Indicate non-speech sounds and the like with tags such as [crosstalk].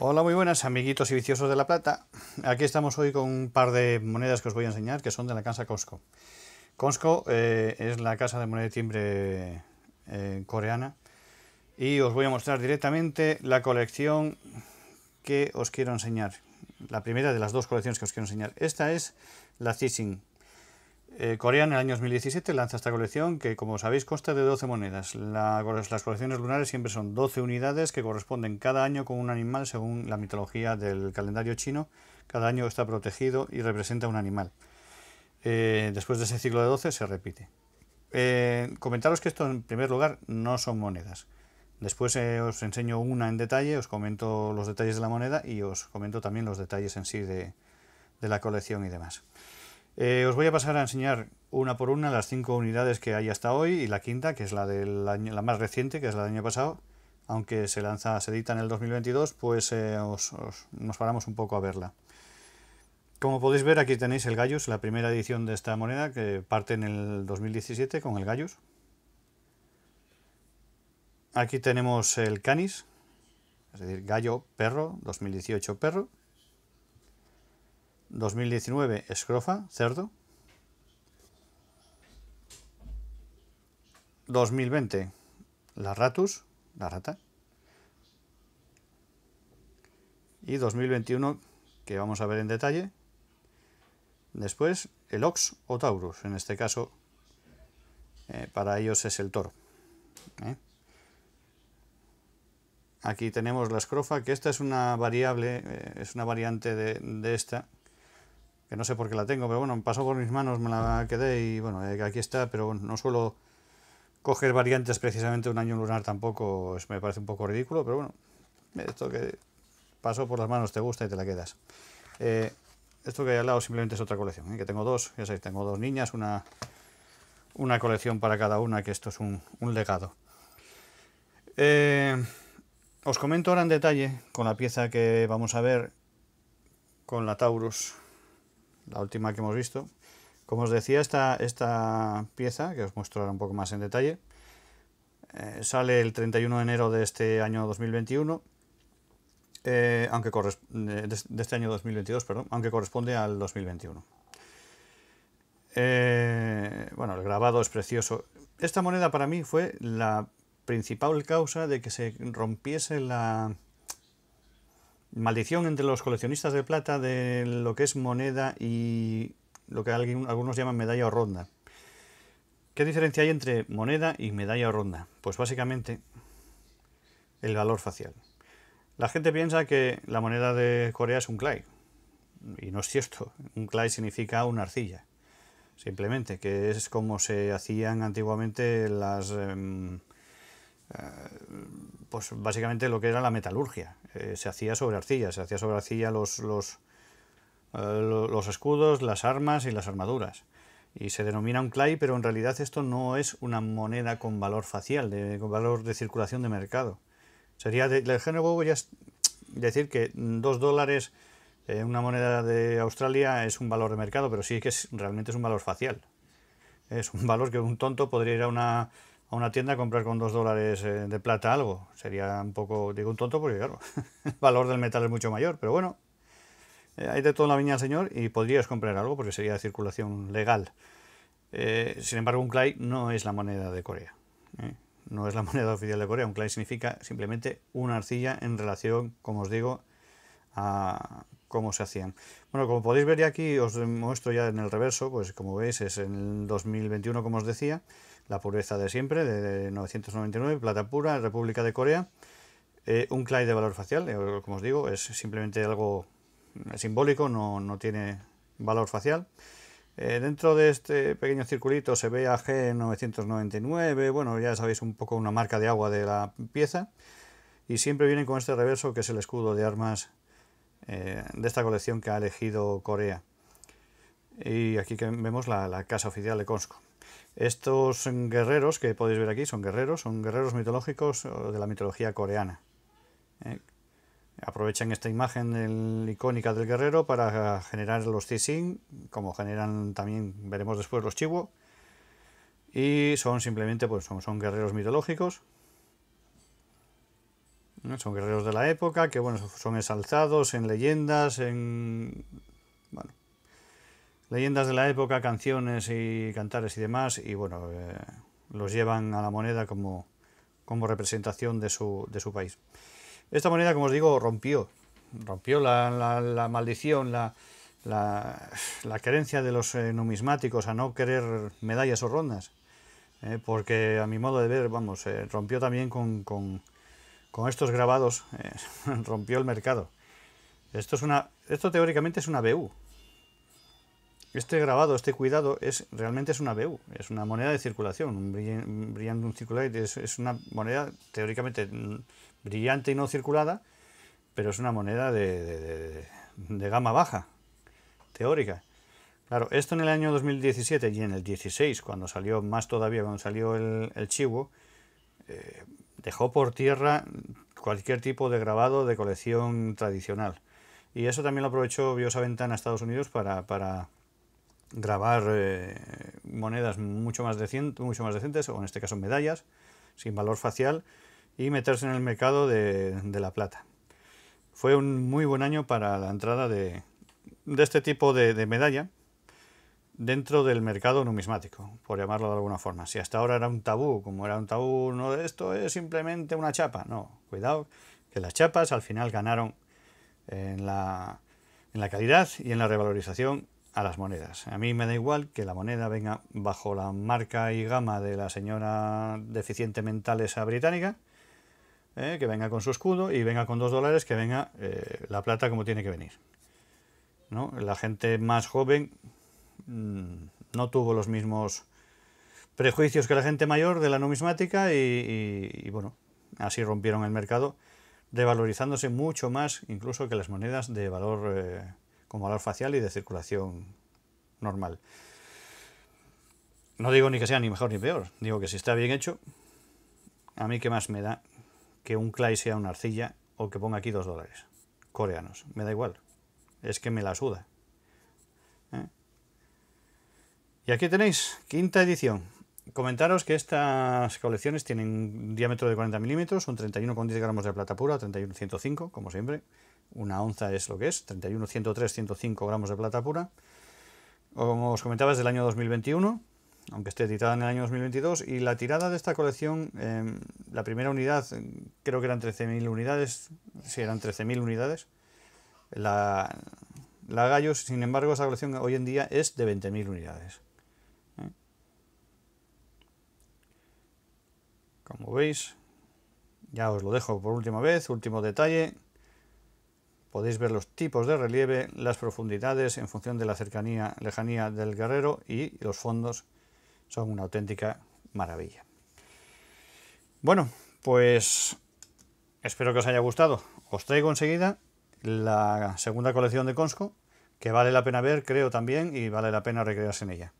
Hola, muy buenas amiguitos y viciosos de La Plata. Aquí estamos hoy con un par de monedas que os voy a enseñar que son de la casa Costco. Costco eh, es la casa de moneda de timbre eh, coreana y os voy a mostrar directamente la colección que os quiero enseñar. La primera de las dos colecciones que os quiero enseñar. Esta es la Zixing eh, Corea en el año 2017 lanza esta colección que, como sabéis, consta de 12 monedas. las colecciones lunares siempre son 12 unidades que corresponden cada año con un animal según la mitología del calendario chino. Cada año está protegido y representa un animal. Eh, después de ese ciclo de 12 se repite. Eh, comentaros que esto, en primer lugar, no son monedas. Después os enseño una en detalle, os comento los detalles de la moneda y os comento también los detalles en sí de la colección y demás. Eh, os voy a pasar a enseñar una por una las cinco unidades que hay hasta hoy y la quinta, que es la, del año, la más reciente, que es la del año pasado. Aunque se lanza, se edita en el 2022, pues eh, nos paramos un poco a verla. Como podéis ver, aquí tenéis el Gallus, la primera edición de esta moneda, que parte en el 2017 con el Gallus. Aquí tenemos el Canis, es decir, gallo, perro, 2018 perro. 2019 escrofa, cerdo. 2020 la ratus, la rata. Y 2021 que vamos a ver en detalle. Después el ox o taurus, en este caso eh, para ellos es el toro. ¿eh? Aquí tenemos la escrofa, que esta es una variable, eh, es una variante de, de esta, que no sé por qué la tengo, pero bueno, pasó por mis manos, me la quedé y bueno, eh, aquí está, pero no suelo coger variantes precisamente un año lunar tampoco, me parece un poco ridículo, pero bueno, esto que pasó por las manos te gusta y te la quedas. Eh, esto que hay al lado simplemente es otra colección, ¿eh? que tengo dos, ya sabéis, tengo dos niñas, una, una colección para cada una, que esto es un, un legado. os comento ahora en detalle con la pieza que vamos a ver con la Taurus la última que hemos visto. Como os decía, esta, esta pieza, que os muestro ahora un poco más en detalle, eh, sale el 31 de enero de este año 2021, eh, aunque de, este año 2022, perdón, aunque corresponde al 2021. Eh, bueno, el grabado es precioso. Esta moneda para mí fue la principal causa de que se rompiese la, maldición entre los coleccionistas de plata de lo que es moneda y lo que algunos llaman medalla o ronda. ¿Qué diferencia hay entre moneda y medalla o ronda? Pues básicamente el valor facial. La gente piensa que la moneda de Corea es un clay. Y no es cierto. [laughs] Un clay significa una arcilla. Simplemente, que es como se hacían antiguamente las... Em, eh, pues básicamente lo que era la metalurgia. Eh, se hacía sobre arcilla, se hacía sobre arcilla los, los, eh, los, escudos, las armas y las armaduras. Y se denomina un clay, pero en realidad esto no es una moneda con valor facial, de, con valor de circulación de mercado. Sería del género ya decir que dos dólares una moneda de Australia es un valor de mercado, pero sí que es, realmente es un valor facial. Es un valor que un tonto podría ir a una a una tienda a comprar con dos dólares eh, de plata algo. Sería un poco, digo un tonto porque claro, [laughs] el valor del metal es mucho mayor, pero bueno, eh, hay de todo en la viña del señor y podrías comprar algo porque sería de circulación legal. Eh, sin embargo, un clay no es la moneda de Corea. No es la [laughs] moneda oficial de Corea. Un clay significa simplemente una arcilla en relación, como os digo, a cómo se hacían. Bueno, como podéis ver ya aquí, os muestro ya en el reverso, pues como veis es en el 2021, como os decía, la pureza de siempre, de 999, plata pura, República de Corea. Eh, un clay de valor facial, eh, como os digo, es simplemente algo simbólico, no, tiene valor facial. Eh, dentro de este pequeño circulito se ve AG 999, bueno, ya sabéis un poco una marca de agua de la pieza. Y siempre viene con este reverso que es el escudo de armas de esta colección que ha elegido Corea. Y aquí vemos la, casa oficial de Costco. Estos guerreros que podéis ver aquí son guerreros, son guerreros mitológicos de la mitología coreana. ¿eh? Aprovechan esta imagen icónica del guerrero para generar los Cixin, como generan también, veremos después, los Chiwo. Y son simplemente, pues son guerreros mitológicos. Son guerreros de la época que bueno, son exalzados en leyendas, en bueno, leyendas de la época, canciones y cantares y demás, y bueno, eh, los llevan a la moneda como, como representación de su, de su país. Esta moneda, como os digo, rompió, rompió la, la, maldición, la, la, creencia de los eh, numismáticos a no querer medallas o rondas, eh, porque a mi modo de ver, vamos, rompió también con con estos grabados eh, [laughs] rompió el mercado. Esto, es una, esto teóricamente es una BU. Este grabado, este cuidado, es realmente es una BU, es una moneda de circulación, un brillante un circulate, es, una moneda teóricamente brillante y no circulada, pero es una moneda de, gama baja, teórica. Claro, esto en el año 2017 y en el 16, cuando salió más todavía, cuando salió el, el Chivo, eh, dejó por tierra cualquier tipo de grabado de colección tradicional. Y eso también lo aprovechó Biosa Ventana Estados Unidos para, para grabar eh, monedas mucho más, mucho más decentes, o en este caso medallas, sin valor facial, y meterse en el mercado de, la plata. Fue un muy buen año para la entrada de, de este tipo de medalla, dentro del mercado numismático, por llamarlo de alguna forma. Si hasta ahora era un tabú, como era un tabú, no, esto es simplemente una chapa. No, cuidado, que las chapas al final ganaron en la, en la calidad y en la revalorización a las monedas. A mí me da igual que la moneda venga bajo la marca y gama de la señora deficiente mental esa británica, eh, que venga con su escudo y venga con dos dólares, que venga eh, la plata como tiene que venir. ¿no? La gente más joven no tuvo los mismos prejuicios que la gente mayor de la numismática y, bueno, así rompieron el mercado, devalorizándose mucho más incluso que las monedas de valor eh, con valor facial y de circulación normal. No digo ni que sea ni mejor ni peor, digo que si está bien hecho, a mí qué más me da que un clay sea una arcilla o que ponga aquí dos dólares coreanos, me da igual, es que me la suda. ¿eh? Y aquí tenéis, quinta edición. Comentaros que estas colecciones tienen un diámetro de 40 milímetros, son 31,10 gramos de plata pura, 31,105, como siempre. Una onza es lo que es, 31,103, 105 gramos de plata pura. Como os comentaba, es del año 2021, aunque esté editada en el año 2022. Y la tirada de esta colección, em, la primera unidad, creo que eran 13.000 unidades, sí, eran 13.000 unidades. La, la Gallos, sin embargo, esa colección hoy en día es de 20.000 unidades. Como veis, ya os lo dejo por última vez, último detalle. Podéis ver los tipos de relieve, las profundidades en función de la cercanía, lejanía del guerrero y los fondos son una auténtica maravilla. Bueno, pues espero que os haya gustado. Os traigo enseguida la segunda colección de Consco, que vale la pena ver, creo también, y vale la pena recrearse en ella.